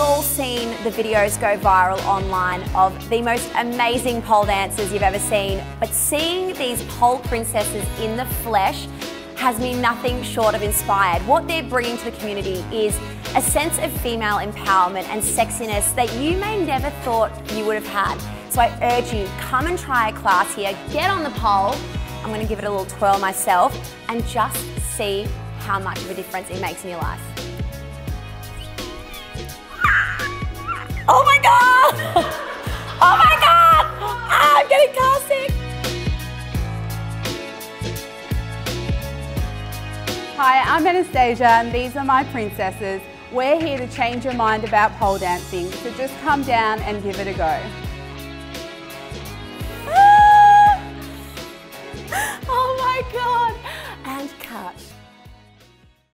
all seen the videos go viral online of the most amazing pole dancers you've ever seen, but seeing these pole princesses in the flesh has me nothing short of inspired. What they're bringing to the community is a sense of female empowerment and sexiness that you may never thought you would have had. So I urge you, come and try a class here, get on the pole. I'm gonna give it a little twirl myself and just see how much of a difference it makes in your life. Oh my God! Oh my God! Ah, I'm getting car sick! Hi, I'm Anastasia and these are my princesses. We're here to change your mind about pole dancing, so just come down and give it a go. Ah! Oh my God! And cut.